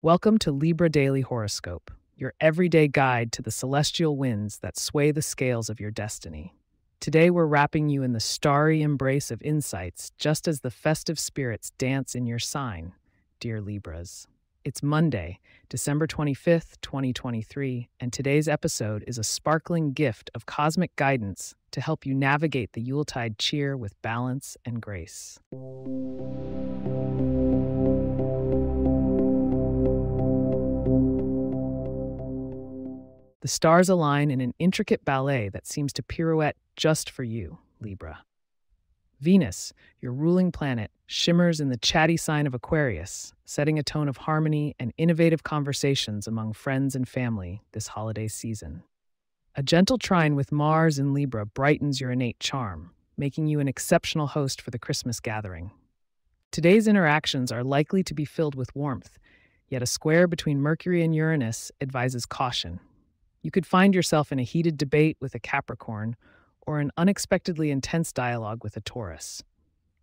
Welcome to Libra Daily Horoscope, your everyday guide to the celestial winds that sway the scales of your destiny. Today, we're wrapping you in the starry embrace of insights just as the festive spirits dance in your sign, dear Libras. It's Monday, December 25th, 2023, and today's episode is a sparkling gift of cosmic guidance to help you navigate the Yuletide cheer with balance and grace. The stars align in an intricate ballet that seems to pirouette just for you, Libra. Venus, your ruling planet, shimmers in the chatty sign of Aquarius, setting a tone of harmony and innovative conversations among friends and family this holiday season. A gentle trine with Mars in Libra brightens your innate charm, making you an exceptional host for the Christmas gathering. Today's interactions are likely to be filled with warmth, yet a square between Mercury and Uranus advises caution. You could find yourself in a heated debate with a Capricorn or an unexpectedly intense dialogue with a Taurus.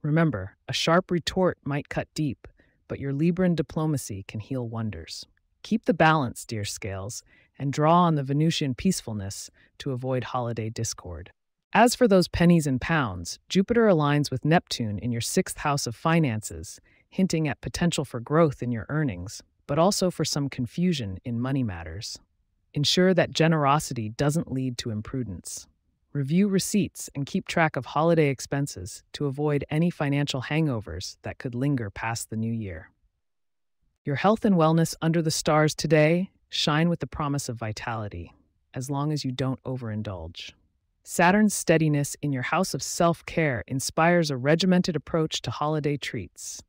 Remember, a sharp retort might cut deep, but your Libran diplomacy can heal wonders. Keep the balance, dear Scales, and draw on the Venusian peacefulness to avoid holiday discord. As for those pennies and pounds, Jupiter aligns with Neptune in your sixth house of finances, hinting at potential for growth in your earnings, but also for some confusion in money matters. Ensure that generosity doesn't lead to imprudence. Review receipts and keep track of holiday expenses to avoid any financial hangovers that could linger past the new year. Your health and wellness under the stars today shine with the promise of vitality, as long as you don't overindulge. Saturn's steadiness in your house of self care inspires a regimented approach to holiday treats.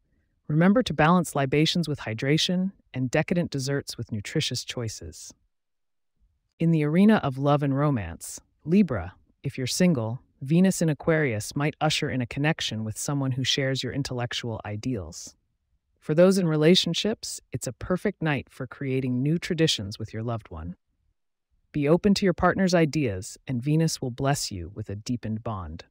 Remember to balance libations with hydration and decadent desserts with nutritious choices. In the arena of love and romance, Libra, if you're single, Venus in Aquarius might usher in a connection with someone who shares your intellectual ideals. For those in relationships, it's a perfect night for creating new traditions with your loved one. Be open to your partner's ideas, and Venus will bless you with a deepened bond.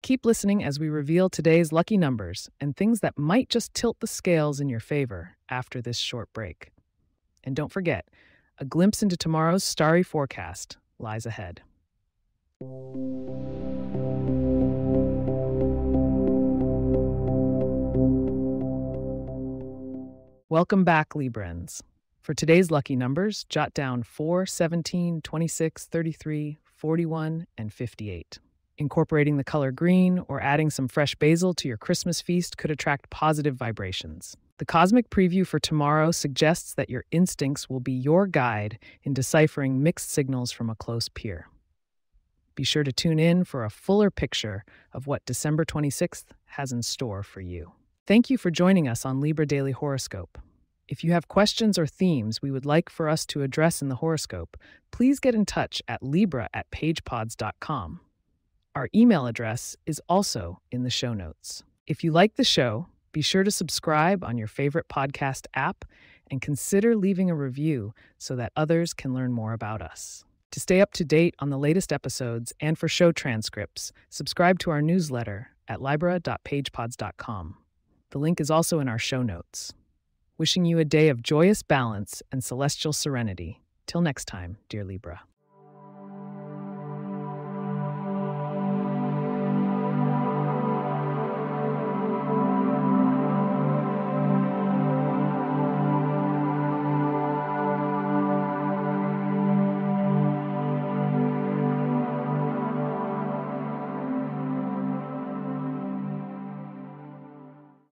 Keep listening as we reveal today's lucky numbers and things that might just tilt the scales in your favor after this short break. And don't forget, a glimpse into tomorrow's starry forecast lies ahead. Welcome back, Librans. For today's lucky numbers, jot down 4, 17, 26, 33, 41, and 58. Incorporating the color green or adding some fresh basil to your Christmas feast could attract positive vibrations. The cosmic preview for tomorrow suggests that your instincts will be your guide in deciphering mixed signals from a close peer. Be sure to tune in for a fuller picture of what December 26th has in store for you. Thank you for joining us on Libra Daily Horoscope. If you have questions or themes we would like for us to address in the horoscope, please get in touch at libra at pagepods.com. Our email address is also in the show notes. If you like the show, be sure to subscribe on your favorite podcast app and consider leaving a review so that others can learn more about us. To stay up to date on the latest episodes and for show transcripts, subscribe to our newsletter at libra.pagepods.com. The link is also in our show notes. Wishing you a day of joyous balance and celestial serenity. Till next time, dear Libra.